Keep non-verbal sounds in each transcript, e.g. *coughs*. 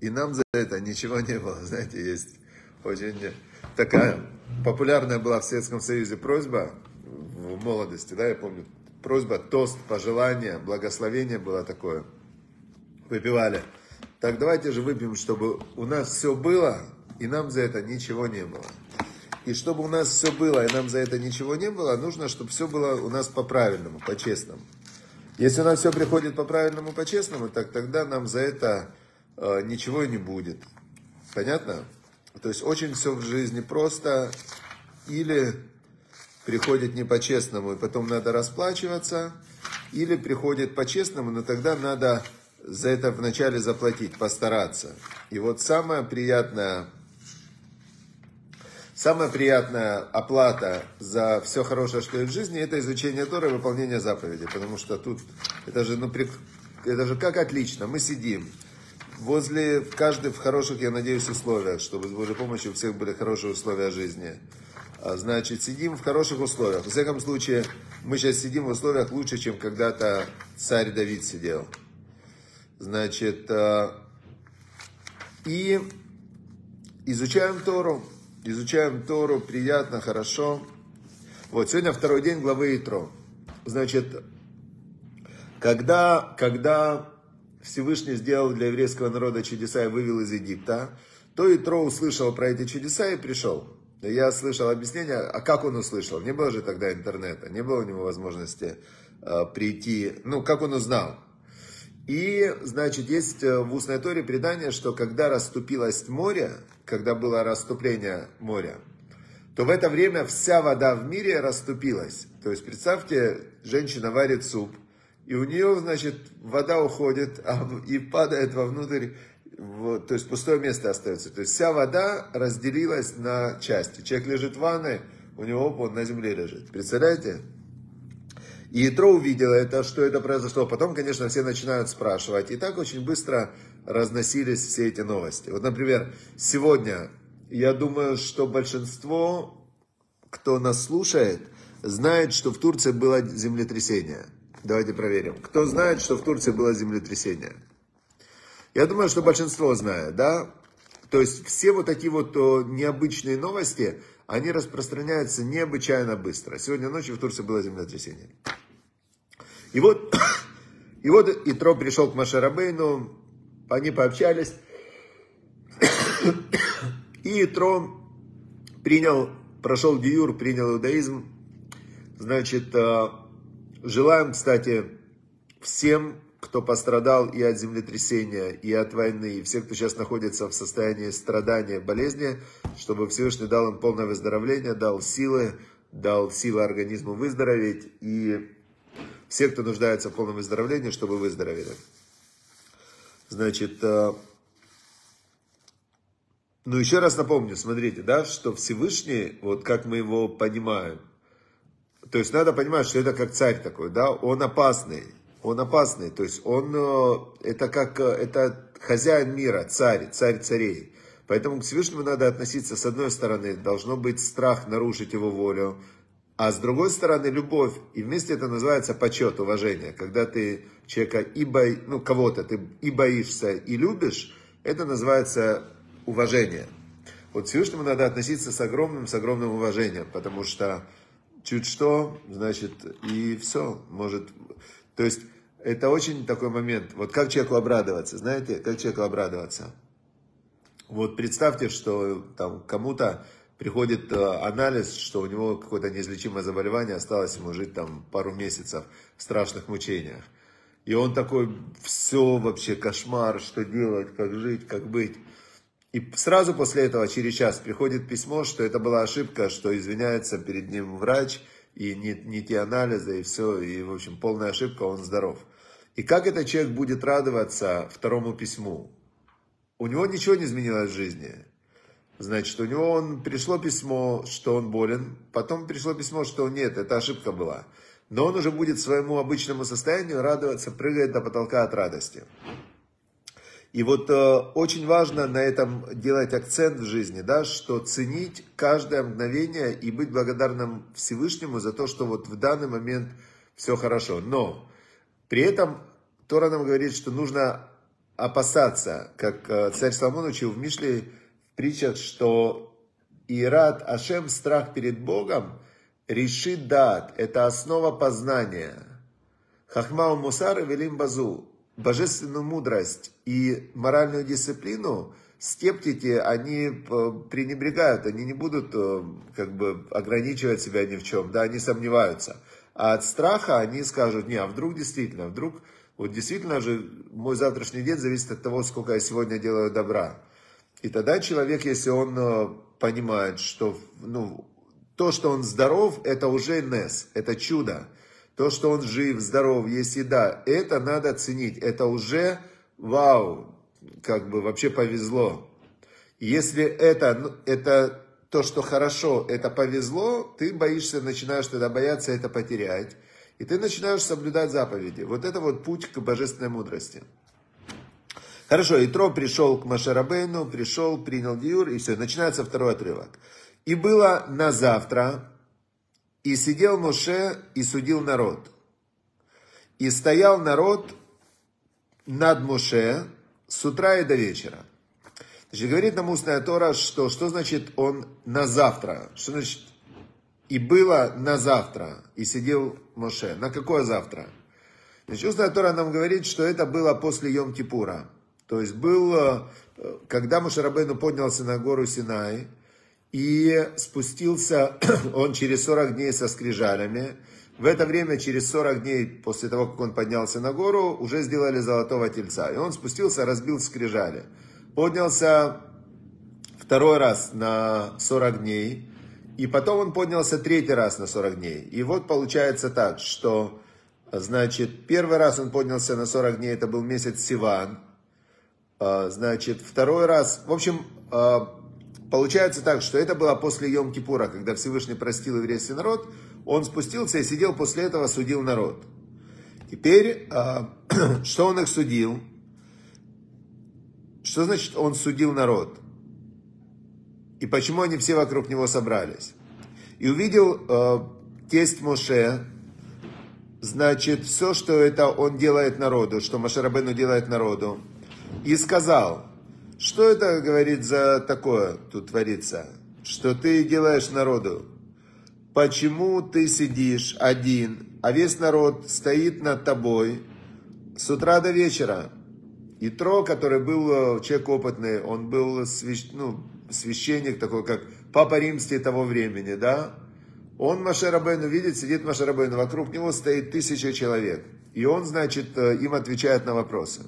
и нам за это ничего не было. *laughs* Знаете, есть очень такая популярная была в Советском Союзе просьба в молодости, да, я помню, просьба, тост, пожелание, благословение было такое. Выпивали. Так давайте же выпьем, чтобы у нас все было, и нам за это ничего не было. И чтобы у нас все было, и нам за это ничего не было, нужно, чтобы все было у нас по-правильному, по-честному. Если у нас все приходит по-правильному, по-честному, так тогда нам за это ничего и не будет. Понятно? То есть очень все в жизни просто. Или приходит не по-честному, и потом надо расплачиваться, или приходит по-честному, но тогда надо за это вначале заплатить, постараться. И вот самое приятное Самая приятная оплата за все хорошее, что есть в жизни, это изучение Торы и выполнение заповедей. Потому что тут, это же, ну, это же как отлично. Мы сидим возле, каждый в хороших, я надеюсь, условиях, чтобы с Божьей помощью у всех были хорошие условия жизни. А, значит, сидим в хороших условиях. В всяком случае, мы сейчас сидим в условиях лучше, чем когда-то царь Давид сидел. Значит, а, и изучаем Тору. Изучаем Тору, приятно, хорошо. Вот, сегодня второй день главы Итро. Значит, когда, когда Всевышний сделал для еврейского народа чудеса и вывел из Египта, то Итро услышал про эти чудеса и пришел. Я слышал объяснение, а как он услышал? Не было же тогда интернета, не было у него возможности э, прийти. Ну, как он узнал? И, значит, есть э, в устной торе предание, что когда расступилось море, когда было расступление моря, то в это время вся вода в мире расступилась. То есть, представьте, женщина варит суп, и у нее, значит, вода уходит *laughs* а, и падает вовнутрь, в, то есть пустое место остается. То есть вся вода разделилась на части. Человек лежит в ванной, у него он на земле лежит. Представляете? И Итро увидела это, что это произошло. Потом, конечно, все начинают спрашивать. И так очень быстро разносились все эти новости. Вот, например, сегодня, я думаю, что большинство, кто нас слушает, знает, что в Турции было землетрясение. Давайте проверим. Кто знает, что в Турции было землетрясение? Я думаю, что большинство знает, да? То есть все вот такие вот необычные новости, они распространяются необычайно быстро. Сегодня ночью в Турции было землетрясение. И вот, *coughs* и вот Итро пришел к Машарабейну, они пообщались. *coughs* И Итро принял, прошел Гиюр, принял иудаизм. Значит, э, желаем, кстати, всем, кто пострадал и от землетрясения, и от войны, и все, кто сейчас находится в состоянии страдания, болезни, чтобы Всевышний дал им полное выздоровление, дал силы, дал силы организму выздороветь, и все, кто нуждается в полном выздоровлении, чтобы выздоровели. Значит, э, ну еще раз напомню, смотрите, да, что Всевышний, вот как мы его понимаем, то есть надо понимать, что это как царь такой, да, он опасный, он опасный, то есть он, э, это как, э, это хозяин мира, царь, царь царей. Поэтому к Всевышнему надо относиться, с одной стороны, должно быть страх нарушить его волю, а с другой стороны, любовь. И вместе это называется почет, уважение. Когда ты человека и бо... ну, кого-то ты и боишься, и любишь, это называется уважение. Вот Всевышнему надо относиться с огромным, с огромным уважением, потому что чуть что, значит, и все, может... То есть, это очень такой момент. Вот как человеку обрадоваться, знаете, как человеку обрадоваться? Вот представьте, что там кому-то приходит э, анализ, что у него какое-то неизлечимое заболевание, осталось ему жить там пару месяцев в страшных мучениях. И он такой, все вообще кошмар, что делать, как жить, как быть. И сразу после этого, через час, приходит письмо, что это была ошибка, что извиняется перед ним врач, и не, не те анализы, и все, и, в общем, полная ошибка, он здоров. И как этот человек будет радоваться второму письму? У него ничего не изменилось в жизни. Значит, у него он, пришло письмо, что он болен, потом пришло письмо, что нет, это ошибка была. Но он уже будет своему обычному состоянию радоваться, прыгает до потолка от радости. И вот э, очень важно на этом делать акцент в жизни, да, что ценить каждое мгновение и быть благодарным Всевышнему за то, что вот в данный момент все хорошо. Но при этом Тора нам говорит, что нужно опасаться, как э, царь Соломон учил в Мишле, в притчах, что Ират Ашем, страх перед Богом, решит дат, это основа познания. Хахмау Мусар и Велим Базу, божественную мудрость и моральную дисциплину – скептики, они э, пренебрегают, они не будут э, как бы ограничивать себя ни в чем, да, они сомневаются. А от страха они скажут, не, а вдруг действительно, вдруг, вот действительно же мой завтрашний день зависит от того, сколько я сегодня делаю добра. И тогда человек, если он э, понимает, что ну, то, что он здоров, это уже нес, это чудо. То, что он жив, здоров, есть еда, это надо ценить. Это уже вау, как бы вообще повезло. Если это, ну, это то, что хорошо, это повезло, ты боишься, начинаешь тогда бояться это потерять. И ты начинаешь соблюдать заповеди. Вот это вот путь к божественной мудрости. Хорошо, Итро пришел к Машарабейну, пришел, принял Диюр, и все, начинается второй отрывок. И было на завтра, и сидел Моше, и судил народ. И стоял народ над Моше, с утра и до вечера. Значит, говорит нам устная Тора, что, что значит он на завтра? Что значит и было на завтра, и сидел Моше. На какое завтра? Значит, устная Тора нам говорит, что это было после Йом-Кипура. То есть было, когда Мушарабейну поднялся на гору Синай, и спустился *clears throat* он через 40 дней со скрижалями, в это время, через 40 дней после того, как он поднялся на гору, уже сделали золотого тельца. И он спустился, разбил скрижали. Поднялся второй раз на 40 дней. И потом он поднялся третий раз на 40 дней. И вот получается так, что, значит, первый раз он поднялся на 40 дней, это был месяц Сиван. А, значит, второй раз, в общем, а, получается так, что это было после Йом-Кипура, когда Всевышний простил еврейский народ – он спустился и сидел после этого, судил народ. Теперь, а, *clears throat* что он их судил? Что значит он судил народ? И почему они все вокруг него собрались? И увидел э, тесть Моше, значит, все, что это он делает народу, что Машарабену делает народу. И сказал, что это, говорит, за такое тут творится, что ты делаешь народу? почему ты сидишь один, а весь народ стоит над тобой с утра до вечера. И Тро, который был э, человек опытный, он был свящ... ну, священник такой, как Папа Римский того времени, да? Он Машарабейну видит, сидит Машарабейну, вокруг него стоит тысяча человек. И он, значит, э, им отвечает на вопросы.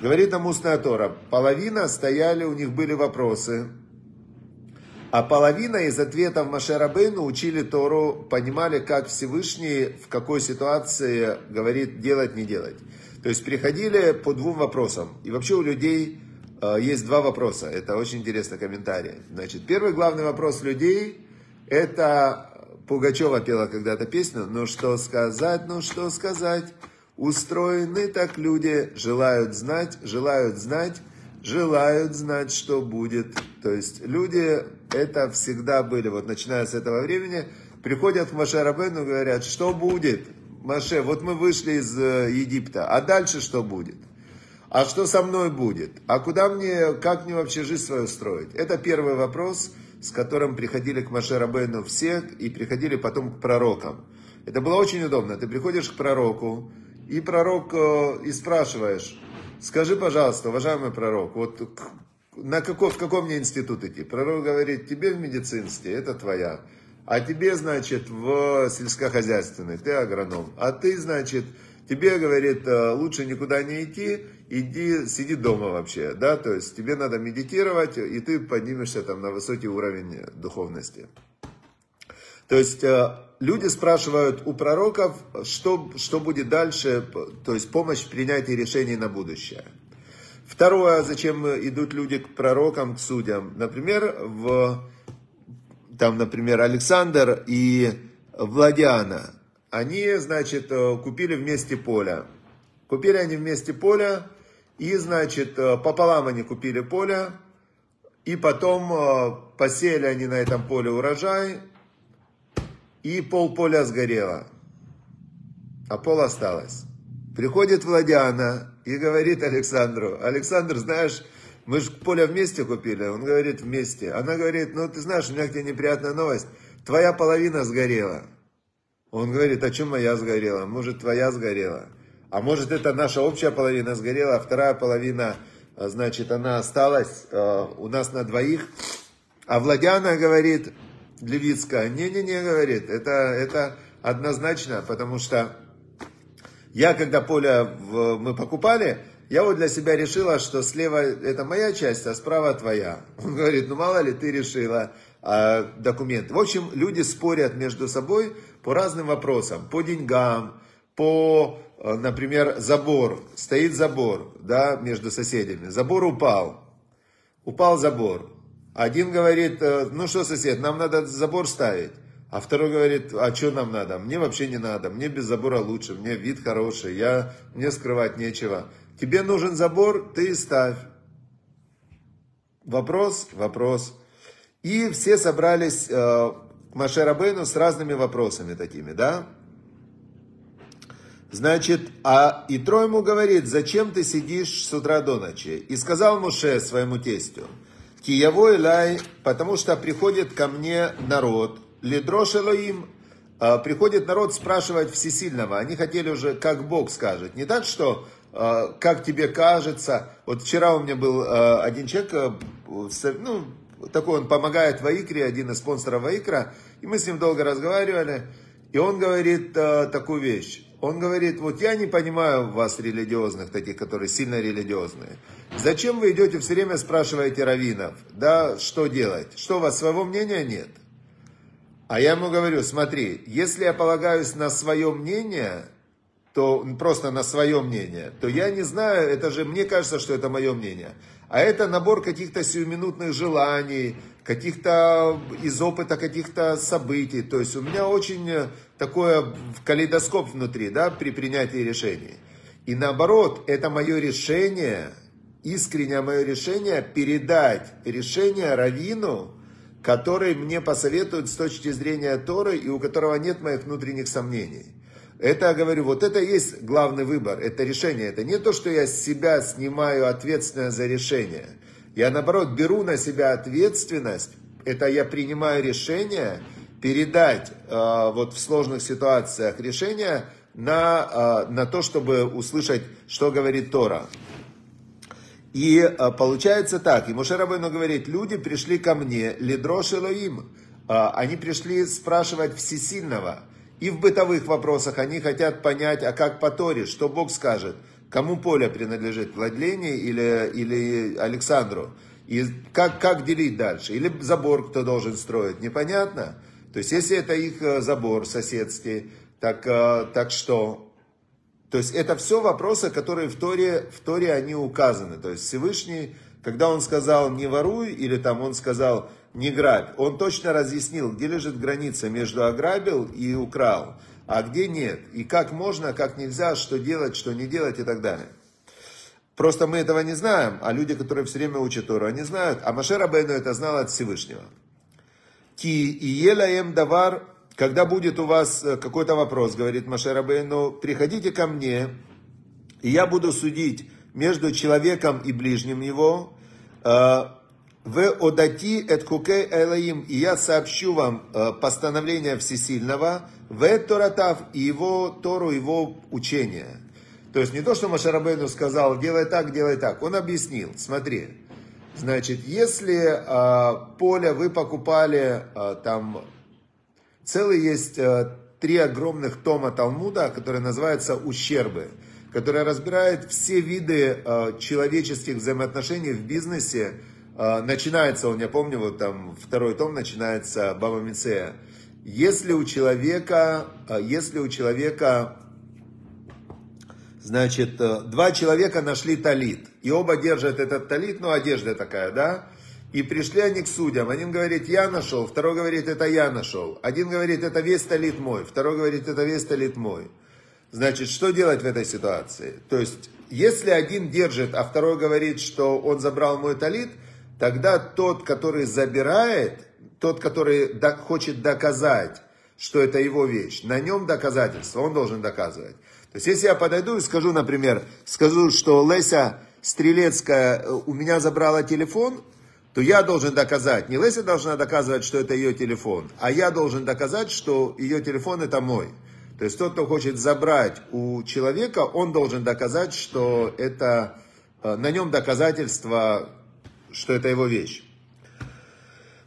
Говорит нам устная Тора, половина стояли, у них были вопросы, а половина из ответов Машерабейну учили Тору, понимали, как Всевышний в какой ситуации говорит делать, не делать. То есть приходили по двум вопросам. И вообще у людей э, есть два вопроса. Это очень интересный комментарий. Значит, первый главный вопрос людей, это Пугачева пела когда-то песню, ну что сказать, ну что сказать, устроены так люди, желают знать, желают знать, желают знать, что будет. То есть люди это всегда были, вот начиная с этого времени, приходят к Маше Рабену и говорят, что будет? Маше, вот мы вышли из э, Египта, а дальше что будет? А что со мной будет? А куда мне, как мне вообще жизнь свою строить? Это первый вопрос, с которым приходили к Маше Рабену все и приходили потом к пророкам. Это было очень удобно. Ты приходишь к пророку, и пророк, э, и спрашиваешь, Скажи, пожалуйста, уважаемый пророк, вот на какой, в каком мне институт идти? Пророк говорит, тебе в медицинский, это твоя. А тебе, значит, в сельскохозяйственный, ты агроном. А ты, значит, тебе, говорит, э, лучше никуда не идти, иди, сиди дома вообще, да, то есть тебе надо медитировать, и ты поднимешься там на высокий уровень духовности. То есть э, люди спрашивают у пророков, что, что будет дальше, то есть помощь в принятии решений на будущее. Второе, зачем идут люди к пророкам, к судьям. Например, в, там, например, Александр и Владиана, они, значит, э, купили вместе поле. Купили они вместе поле, и, значит, э, пополам они купили поле, и потом посеяли они на этом поле урожай, и полполя сгорело, а пол осталось. Приходит Владиана и говорит Александру, Александр, знаешь, мы же поле вместе купили, он говорит вместе. Она говорит, ну ты знаешь, у меня к тебе неприятная новость, твоя половина сгорела. Он говорит, а чем моя сгорела? Может, твоя сгорела? А может, это наша общая половина сгорела, а вторая половина, а, значит, она осталась э, у нас на двоих. А Владяна говорит, Левицкая, не-не-не, говорит, это, это однозначно, потому что я, когда поле мы покупали, я вот для себя решила, что слева это моя часть, а справа твоя. Он говорит, ну мало ли ты решила а, документ. В общем, люди спорят между собой по разным вопросам, по деньгам, по, э, например, забор. Стоит забор, да, между соседями. Забор упал. Упал забор. Один говорит, э, ну что, сосед, нам надо забор ставить. А второй говорит, а что нам надо? Мне вообще не надо, мне без забора лучше, мне вид хороший, я, мне скрывать нечего. Тебе нужен забор, ты ставь. Вопрос? Вопрос. И все собрались э, к Маше Рабейну с разными вопросами такими, да? Значит, а Итро ему говорит, зачем ты сидишь с утра до ночи? И сказал Муше своему тестю, Кияво Илай, потому что приходит ко мне народ, Лидрош Элоим, а, приходит народ спрашивать всесильного. Они хотели уже, как Бог скажет. Не так, что а, как тебе кажется. Вот вчера у меня был а, один человек, ну, такой он помогает Ваикре, один из спонсоров Ваикра, и мы с ним долго разговаривали, и он говорит такую вещь. Он говорит, вот я не понимаю вас религиозных, таких, которые сильно религиозные. Зачем вы идете все время спрашиваете раввинов, да, что делать? Что у вас своего мнения нет? А я ему говорю, смотри, если я полагаюсь на свое мнение, то просто на свое мнение, то я не знаю, это же мне кажется, что это мое мнение. А это набор каких-то сиюминутных желаний, каких-то из опыта каких-то событий. То есть у меня очень такое калейдоскоп внутри, да, при принятии решений. И наоборот, это мое решение, искреннее мое решение передать решение Равину, который мне посоветует с точки зрения Торы и у которого нет моих внутренних сомнений. Это, я говорю, вот это есть главный выбор, это решение. Это не то, что я с себя снимаю ответственность за решение. Я, наоборот, беру на себя ответственность, это я принимаю решение – передать э, вот в сложных ситуациях решение на, э, на то, чтобы услышать, что говорит Тора. И э, получается так, и Муше Рабейну говорит, люди пришли ко мне, лидрош Элоим, они пришли спрашивать всесильного. И в бытовых вопросах они хотят понять, а как по Торе, что Бог скажет, кому поле принадлежит, Владлене или, или Александру. И как, как делить дальше? Или забор кто должен строить, непонятно? То есть, если это их э, забор соседский, так, э, так что? То есть, это все вопросы, которые в Торе, в Торе они указаны. То есть, Всевышний, когда он сказал «не воруй», или там он сказал «не грабь», он точно разъяснил, где лежит граница между ограбил и украл, а где нет, и как можно, как нельзя, что делать, что не делать и так далее. Просто мы этого не знаем, а люди, которые все время учат Тору, они знают. А Машер Абейну это знал от Всевышнего. Ки и елаем давар, когда будет у вас э, какой-то вопрос, говорит Машерабейну, приходите ко мне, и я буду судить между человеком и ближним его, э, в одати эт хукей элаим, и я сообщу вам э, постановление Всесильного, в Торатав и его Тору, его учение. То есть не то, что Машарабейну сказал, делай так, делай так. Он объяснил, смотри, Значит, если э, поле вы покупали, э, там целый есть э, три огромных тома Талмуда, которые называются «Ущербы», которые разбирают все виды э, человеческих взаимоотношений в бизнесе. Э, начинается он, я помню, вот там второй том начинается Баба Мицея. Если у человека, э, если у человека Значит, э, два человека нашли талит, и оба держат этот талит, ну, одежда такая, да? И пришли они к судьям. Один говорит, я нашел, второй говорит, это я нашел. Один говорит, это весь талит мой, второй говорит, это весь талит мой. Значит, что делать в этой ситуации? То есть, если один держит, а второй говорит, что он забрал мой талит, тогда тот, который забирает, тот, который хочет доказать, что это его вещь, на нем доказательство, он должен доказывать. То есть, если я подойду и скажу, например, скажу, что Леся Стрелецкая э, у меня забрала телефон, то я должен доказать, не Леся должна доказывать, что это ее телефон, а я должен доказать, что ее телефон это мой. То есть тот, кто хочет забрать у человека, он должен доказать, что это э, на нем доказательство, что это его вещь.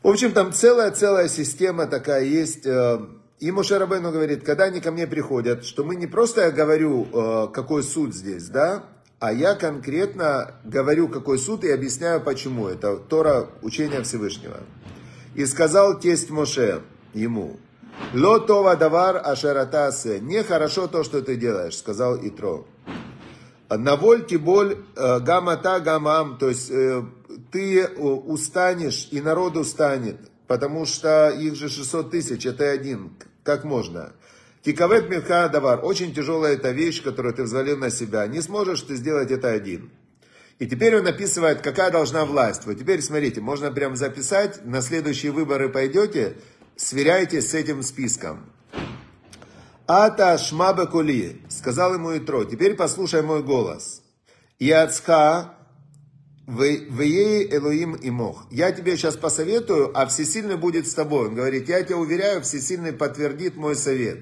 В общем, там целая-целая система такая есть. Э, и Моше Рабену говорит, когда они ко мне приходят, что мы не просто я говорю, какой суд здесь, да, а я конкретно говорю, какой суд, и объясняю, почему. Это Тора учения Всевышнего. И сказал тесть Моше ему, Ло това давар ашаратасе, нехорошо то, что ты делаешь, сказал Итро. Наволь боль э, гамата гамам, то есть э, ты э, устанешь, и народ устанет, потому что их же 600 тысяч, это один, как можно? Кикавет мирха давар. Очень тяжелая эта вещь, которую ты взвалил на себя. Не сможешь ты сделать это один. И теперь он описывает, какая должна власть. Вот теперь смотрите, можно прям записать, на следующие выборы пойдете, сверяйтесь с этим списком. Ата шмаба кули, сказал ему Итро, теперь послушай мой голос. Яцха Веей Элоим и Мох. Я тебе сейчас посоветую, а Всесильный будет с тобой. Он говорит, я тебя уверяю, Всесильный подтвердит мой совет.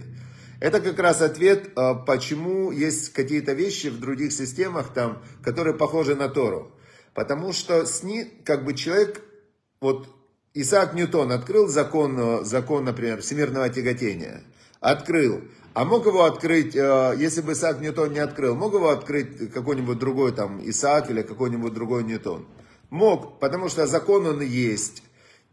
Это как раз ответ, а, почему есть какие-то вещи в других системах, там, которые похожи на Тору. Потому что с ним, как бы человек, вот Исаак Ньютон открыл закон, а, закон, например, всемирного тяготения. Открыл. А мог его открыть, а, если бы Исаак Ньютон не открыл, мог его открыть какой-нибудь другой там Исаак или какой-нибудь другой Ньютон? Мог, потому что закон он есть.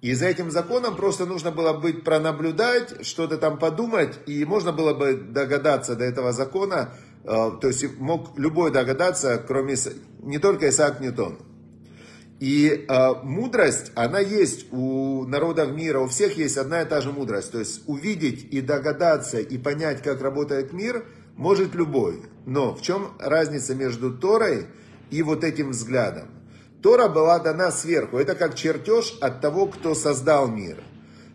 И за этим законом просто нужно было быть пронаблюдать, что-то там подумать, и можно было бы догадаться до этого закона, э, то есть мог любой догадаться, кроме не только Исаак Ньютон. И э, мудрость, она есть у народов мира, у всех есть одна и та же мудрость. То есть увидеть и догадаться и понять, как работает мир, может любой. Но в чем разница между Торой и вот этим взглядом? Тора была дана сверху. Это как чертеж от того, кто создал мир.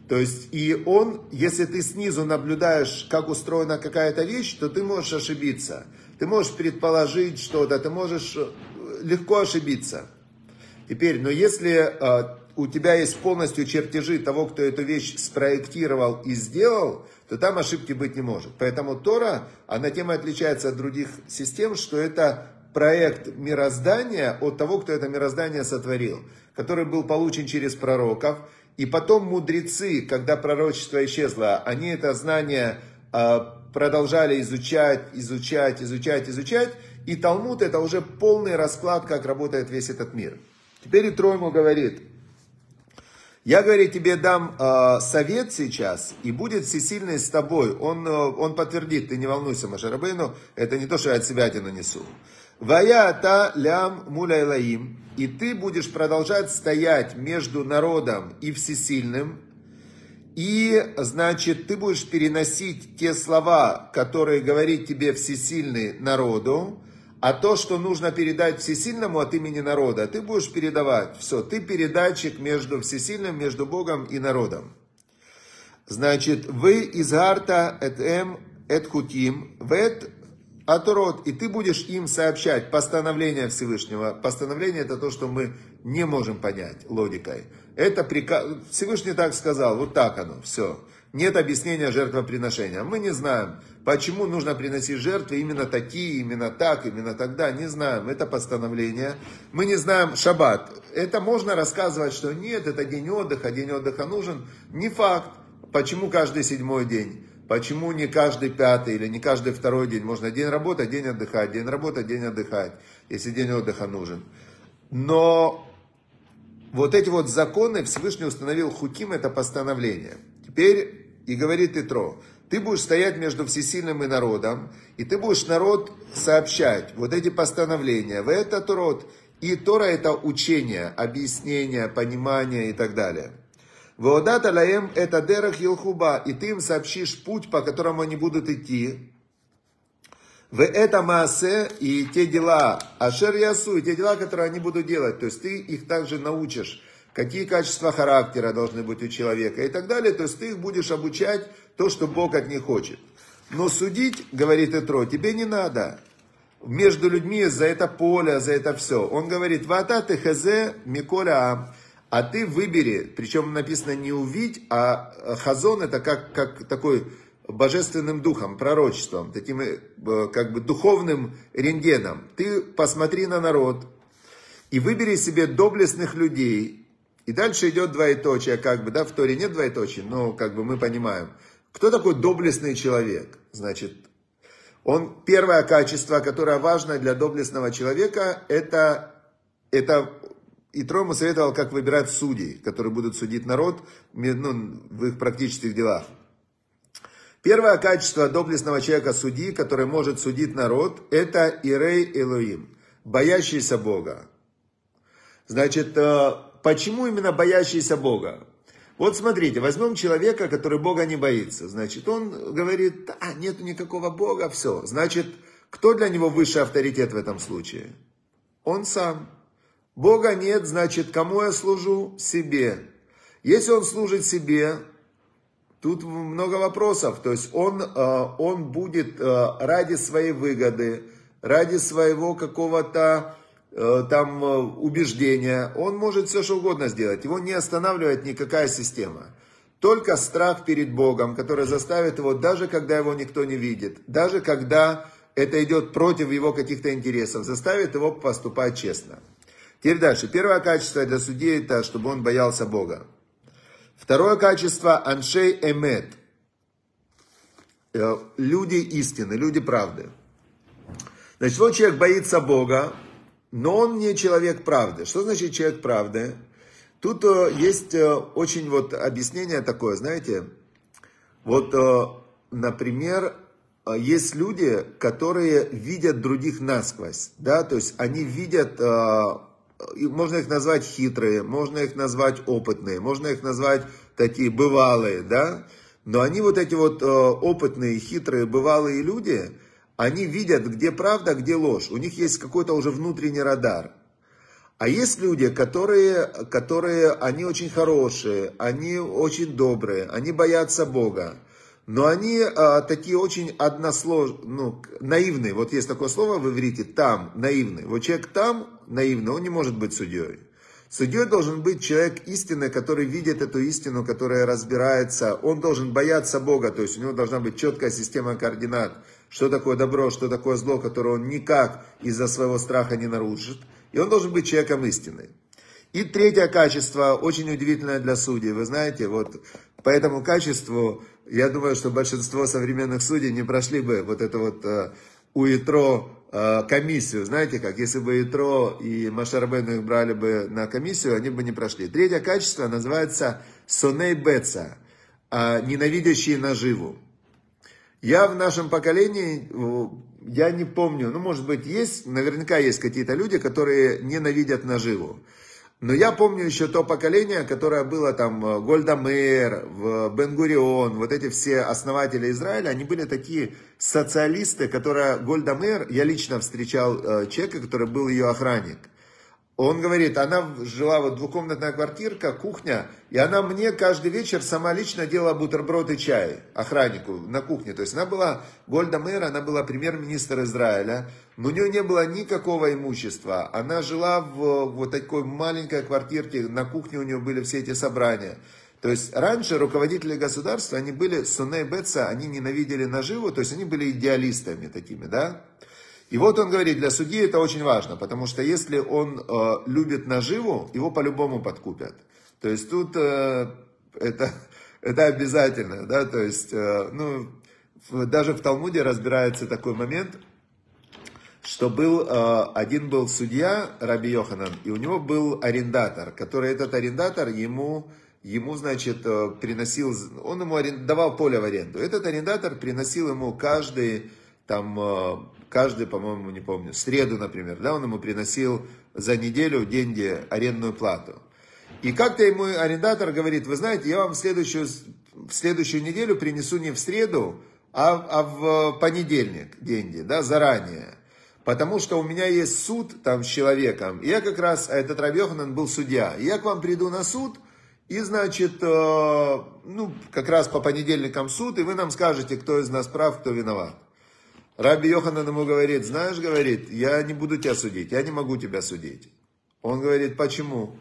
То есть, и он, если ты снизу наблюдаешь, как устроена какая-то вещь, то ты можешь ошибиться. Ты можешь предположить что-то, ты можешь э, легко ошибиться. Теперь, но если э, у тебя есть полностью чертежи того, кто эту вещь спроектировал и сделал, то там ошибки быть не может. Поэтому Тора, она тем и отличается от других систем, что это проект мироздания от того, кто это мироздание сотворил, который был получен через пророков. И потом мудрецы, когда пророчество исчезло, они это знание а, продолжали изучать, изучать, изучать, изучать. И Талмуд это уже полный расклад, как работает весь этот мир. Теперь Итро ему говорит, я, говорю, тебе дам э, совет сейчас, и будет всесильный с тобой. Он, э, он подтвердит, ты не волнуйся, Машарабейну, это не то, что я от себя тебе нанесу. Ваята лям муляйлаим. И ты будешь продолжать стоять между народом и всесильным. И, значит, ты будешь переносить те слова, которые говорит тебе всесильный народу. А то, что нужно передать всесильному от имени народа, ты будешь передавать. Все, ты передатчик между всесильным, между Богом и народом. Значит, вы из Гарта эт эм эт хутим, вет Аторот, и ты будешь им сообщать постановление Всевышнего. Постановление это то, что мы не можем понять логикой. Это приказ... Всевышний так сказал, вот так оно, все. Нет объяснения жертвоприношения. Мы не знаем, почему нужно приносить жертвы именно такие, именно так, именно тогда. Не знаем, это постановление. Мы не знаем шаббат. Это можно рассказывать, что нет, это день отдыха, день отдыха нужен. Не факт. Почему каждый седьмой день? Почему не каждый пятый или не каждый второй день? Можно день работать, день отдыхать, день работать, день отдыхать, если день отдыха нужен. Но вот эти вот законы Всевышний установил хуким, это постановление. Теперь и говорит Итро, ты будешь стоять между всесильным и народом, и ты будешь народ сообщать вот эти постановления, в этот род. И Тора это учение, объяснение, понимание и так далее. Воодата лаем это дерах елхуба, и ты им сообщишь путь, по которому они будут идти. В это маасе и те дела, ашер ясу, и те дела, которые они будут делать. То есть ты их также научишь, какие качества характера должны быть у человека и так далее. То есть ты их будешь обучать то, что Бог от них хочет. Но судить, говорит Итро, тебе не надо. Между людьми за это поле, за это все. Он говорит, вата ты хазе миколя а ты выбери, причем написано не увидь, а хазон это как, как такой божественным духом, пророчеством, таким э, как бы духовным рентгеном. Ты посмотри на народ и выбери себе доблестных людей. И дальше идет двоеточие, как бы, да, в Торе нет двоеточия, но как бы мы понимаем. Кто такой доблестный человек? Значит, он, первое качество, которое важно для доблестного человека, это, это и Трой советовал, как выбирать судей, которые будут судить народ ну, в их практических делах. Первое качество доблестного человека судьи, который может судить народ, это Ирей Элоим, боящийся Бога. Значит, э, почему именно боящийся Бога? Вот смотрите, возьмем человека, который Бога не боится. Значит, он говорит, а, нету никакого Бога, все. Значит, кто для него высший авторитет в этом случае? Он сам. Бога нет, значит, кому я служу? Себе. Если он служит себе, тут много вопросов. То есть он, э, он будет э, ради своей выгоды, ради своего какого-то там э, убеждения, он может все что угодно сделать. Его не останавливает никакая система. Только страх перед Богом, который заставит его, даже когда его никто не видит, даже когда это идет против его каких-то интересов, заставит его поступать честно. Теперь дальше. Первое качество для судьи это, чтобы он боялся Бога. Второе качество – аншей эмет. Э, люди истины, люди правды. Значит, вот человек боится Бога, но он не человек правды. Что значит человек правды? Тут э, есть э, очень вот объяснение такое, знаете, вот, э, например, есть люди, которые видят других насквозь, да, то есть они видят, можно их назвать хитрые, можно их назвать опытные, можно их назвать такие бывалые, да, но они вот эти вот опытные, хитрые, бывалые люди, они видят, где правда, где ложь. У них есть какой-то уже внутренний радар. А есть люди, которые, которые, они очень хорошие, они очень добрые, они боятся Бога. Но они а, такие очень односложные, ну, наивные. Вот есть такое слово в иврите, там, наивный. Вот человек там, наивный, он не может быть судьей. Судьей должен быть человек истины, который видит эту истину, которая разбирается. Он должен бояться Бога, то есть у него должна быть четкая система координат что такое добро, что такое зло, которое он никак из-за своего страха не нарушит. И он должен быть человеком истины. И третье качество, очень удивительное для судей. Вы знаете, вот по этому качеству, я думаю, что большинство современных судей не прошли бы вот это вот э, у Итро э, комиссию. Знаете как, если бы Итро и Машарбену их брали бы на комиссию, они бы не прошли. Третье качество называется соней беца, э, ненавидящие наживу. Я в нашем поколении, я не помню, ну, может быть, есть, наверняка есть какие-то люди, которые ненавидят наживу. Но я помню еще то поколение, которое было там э, Гольда Мейер, Бенгурион, вот эти все основатели Израиля, они были такие социалисты, которые Гольда Мейер, я лично встречал э, человека, который был ее охранник. Он говорит, она жила вот двухкомнатная квартирка, кухня, и она мне каждый вечер сама лично делала бутерброд и чай охраннику на кухне. То есть она была, Гольда Мэр, она была премьер-министр Израиля, но у нее не было никакого имущества. Она жила в вот такой маленькой квартирке, на кухне у нее были все эти собрания. То есть раньше руководители государства, они были, Суней Бетса, они ненавидели наживу, то есть они были идеалистами такими, да. И вот он говорит, для судьи это очень важно, потому что если он э, любит наживу, его по-любому подкупят. То есть тут э, это, *laughs* это обязательно, да, то есть, э, ну, в, даже в Талмуде разбирается такой момент, что был, э, один был судья, Раби Йоханан, и у него был арендатор, который этот арендатор ему, ему, значит, э, приносил, он ему давал поле в аренду. Этот арендатор приносил ему каждый, там, э, каждый, по-моему, не помню, среду, например, да, он ему приносил за неделю деньги, арендную плату. И как-то ему арендатор говорит, вы знаете, я вам следующую, в следующую неделю принесу не в среду, а, а в понедельник деньги, да, заранее. Потому что у меня есть суд там с человеком. И я как раз, а этот Рабьеханан был судья. И я к вам приду на суд, И, значит, э, ну, как раз по понедельникам суд, и вы нам скажете, кто из нас прав, кто виноват. Раби Йоханан ему говорит, знаешь, говорит, я не буду тебя судить, я не могу тебя судить. Он говорит, почему?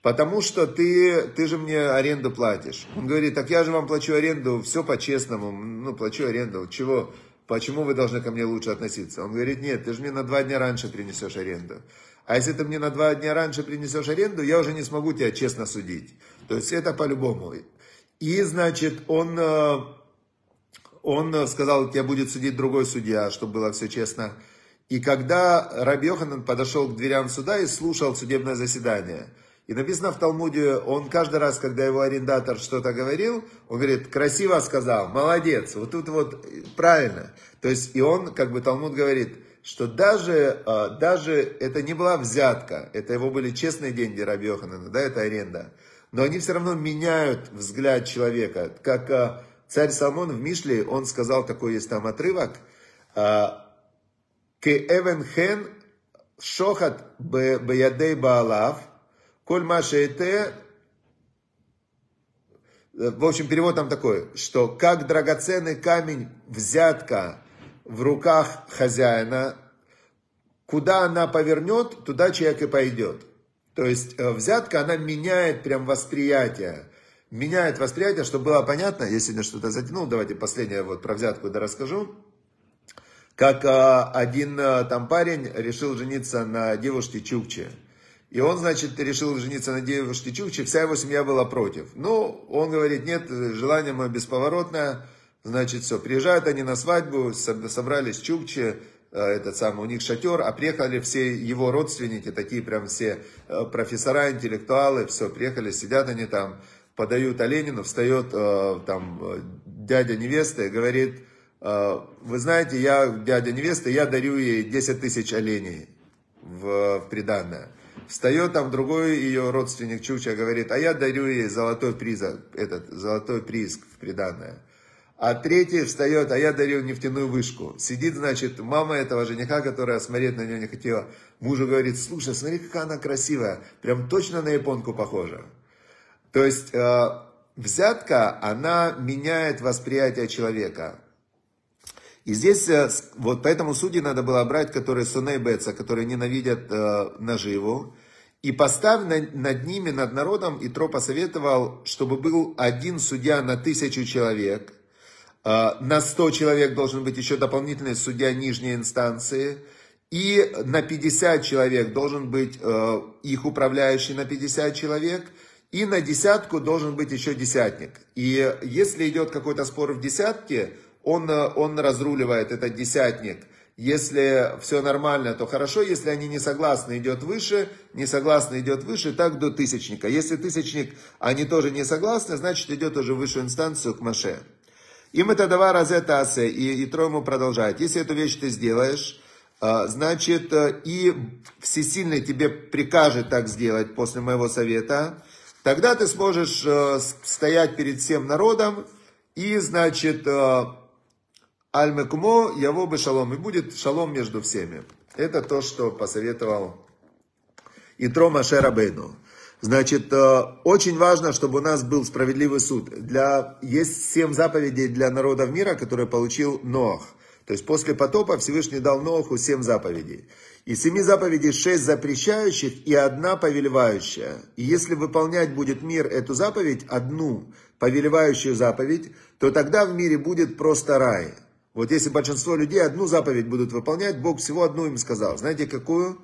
Потому что ты, ты же мне аренду платишь. Он говорит, так я же вам плачу аренду, все по-честному, ну, плачу аренду, чего? Почему вы должны ко мне лучше относиться? Он говорит, нет, ты же мне на два дня раньше принесешь аренду. А если ты мне на два дня раньше принесешь аренду, я уже не смогу тебя честно судить. То есть это по-любому. И, значит, он, э, он сказал, тебя будет судить другой судья, чтобы было все честно. И когда Раби Йоханан подошел к дверям суда и слушал судебное заседание, и написано в Талмуде, он каждый раз, когда его арендатор что-то говорил, он говорит, красиво сказал, молодец, вот тут вот правильно. То есть, и он, как бы Талмуд говорит, что даже, э, даже это не была взятка, это его были честные деньги Раби Йоханана, да, это аренда но они все равно меняют взгляд человека. Как а, царь Соломон в Мишле, он сказал, такой есть там отрывок, а, «Ке эвен хен шохат беядей баалав, коль машете...» В общем, перевод там такой, что как драгоценный камень взятка в руках хозяина, куда она повернет, туда человек и пойдет. То есть э, взятка, она меняет прям восприятие. Меняет восприятие, чтобы было понятно, я сегодня что-то затянул, давайте последнее вот про взятку да расскажу. Как э, один э, там парень решил жениться на девушке Чукче. И он, значит, решил жениться на девушке Чукче, вся его семья была против. Ну, он говорит, нет, желание мое бесповоротное, значит, все. Приезжают они на свадьбу, собрались Чукче, Э, этот самый, у них шатер, а приехали все его родственники, такие прям все э, профессора, интеллектуалы, все, приехали, сидят они там, подают Оленину, встает э, там дядя невесты и говорит, вы знаете, я дядя невесты, я дарю ей 10 тысяч оленей в, в приданное. Встает там другой ее родственник Чуча, говорит, а я дарю ей золотой приз, этот, золотой приз в приданное. А третий встает, а я дарил нефтяную вышку. Сидит, значит, мама этого жениха, которая смотреть на нее не хотела. Мужу говорит, слушай, смотри, какая она красивая. Прям точно на японку похожа. То есть, э, взятка, она меняет восприятие человека. И здесь, э, вот поэтому судьи надо было брать, которые суней которые ненавидят э, наживу. И поставь над, над ними, над народом, и Тро посоветовал, чтобы был один судья на тысячу человек – а, на 100 человек должен быть еще дополнительный судья нижней инстанции. И на 50 человек должен быть э, их управляющий на 50 человек. И на десятку должен быть еще десятник. И если идет какой-то спор в десятке, он, он разруливает этот десятник. Если все нормально, то хорошо. Если они не согласны, идет выше. Не согласны, идет выше. Так до тысячника. Если тысячник, они тоже не согласны, значит идет уже в высшую инстанцию к Маше. Им это давар азета асе, и, и Тро ему продолжает. Если эту вещь ты сделаешь, а, значит, э, и всесильный тебе прикажет так сделать после моего совета, тогда ты сможешь э, стоять перед всем народом, и, значит, э, аль-мекумо яво бы шалом, и будет шалом между всеми. Это то, что посоветовал Итро Маше Рабейну. Значит, э, очень важно, чтобы у нас был справедливый суд. Для, есть семь заповедей для народов мира, которые получил Ноах. То есть после потопа Всевышний дал Ноаху семь заповедей. Из семи заповедей шесть запрещающих и одна повелевающая. И если выполнять будет мир эту заповедь, одну повелевающую заповедь, то тогда в мире будет просто рай. Вот если большинство людей одну заповедь будут выполнять, Бог всего одну им сказал. Знаете, какую?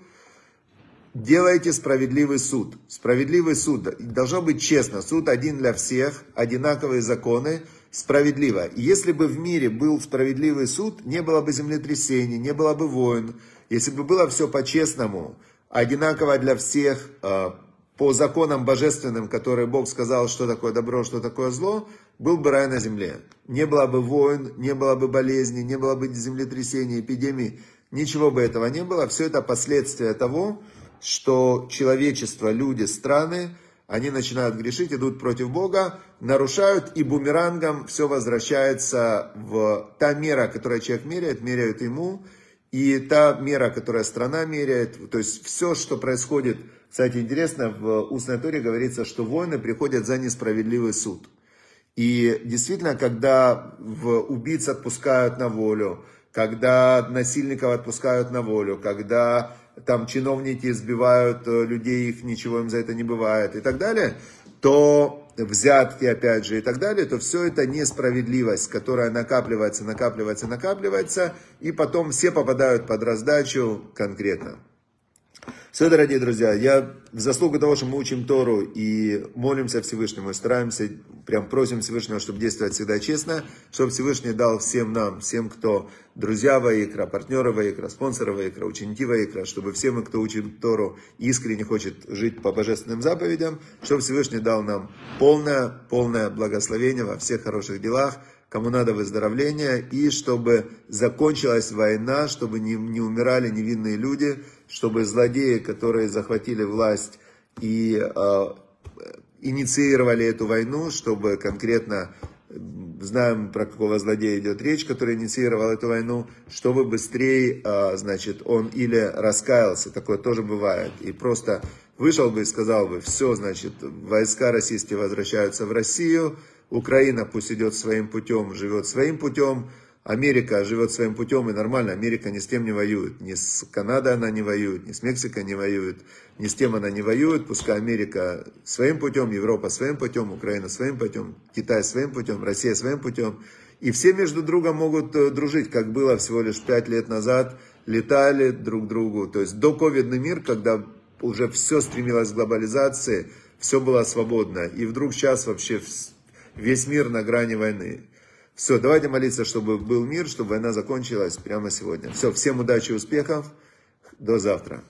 делайте справедливый суд. Справедливый суд. Должно быть честно. Суд один для всех, одинаковые законы, справедливо. Если бы в мире был справедливый суд, не было бы землетрясений, не было бы войн. Если бы было все по-честному, одинаково для всех, э, по законам божественным, которые Бог сказал, что такое добро, что такое зло, был бы рай на земле. Не было бы войн, не было бы болезней, не было бы землетрясений, эпидемий. Ничего бы этого не было. Все это последствия того, что человечество, люди, страны, они начинают грешить, идут против Бога, нарушают, и бумерангом все возвращается в та мера, которую человек меряет, меряют ему, И та мера, которая страна меряет, то есть все, что происходит, кстати, интересно, в устной торе говорится, что войны приходят за несправедливый суд. И действительно, когда в убийц отпускают на волю, когда насильников отпускают на волю, когда там чиновники избивают э, людей, их ничего им за это не бывает и так далее, то взятки, опять же, и так далее, то все это несправедливость, которая накапливается, накапливается, накапливается, и потом все попадают под раздачу конкретно. Все, дорогие друзья, я в заслугу того, что мы учим Тору и молимся Всевышнему, и стараемся, прям просим Всевышнего, чтобы действовать всегда честно, чтобы Всевышний дал всем нам, всем, кто друзья Ваикра, партнеры Ваикра, спонсоры Ваикра, ученики Ваикра, чтобы все мы, кто учит Тору, искренне хочет жить по божественным заповедям, чтобы Всевышний дал нам полное, полное благословение во всех хороших делах, кому надо выздоровление, и чтобы закончилась война, чтобы не, не умирали невинные люди, чтобы злодеи, которые захватили власть и э, инициировали эту войну, чтобы конкретно, знаем, про какого злодея идет речь, который инициировал эту войну, чтобы быстрее, э, значит, он или раскаялся, такое тоже бывает, и просто вышел бы и сказал бы, все, значит, войска российские возвращаются в Россию, Украина пусть идет своим путем, живет своим путем, Америка живет своим путем и нормально, Америка ни с тем не воюет, ни с Канадой она не воюет, ни с Мексикой не воюет, ни с тем она не воюет, пускай Америка своим путем, Европа своим путем, Украина своим путем, Китай своим путем, Россия своим путем. И все между другом могут э, дружить, как было всего лишь пять лет назад, летали друг к другу. То есть до ковидный мир, когда уже все стремилось к глобализации, все было свободно. И вдруг сейчас вообще весь мир на грани войны. Все, давайте молиться, чтобы был мир, чтобы война закончилась прямо сегодня. Все, всем удачи успехов. До завтра.